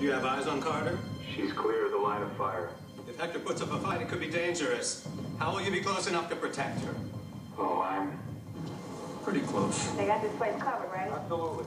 Do you have eyes on Carter? She's clear of the line of fire. If Hector puts up a fight, it could be dangerous. How will you be close enough to protect her? Oh, I'm Pretty close. They got this place covered, right? absolutely.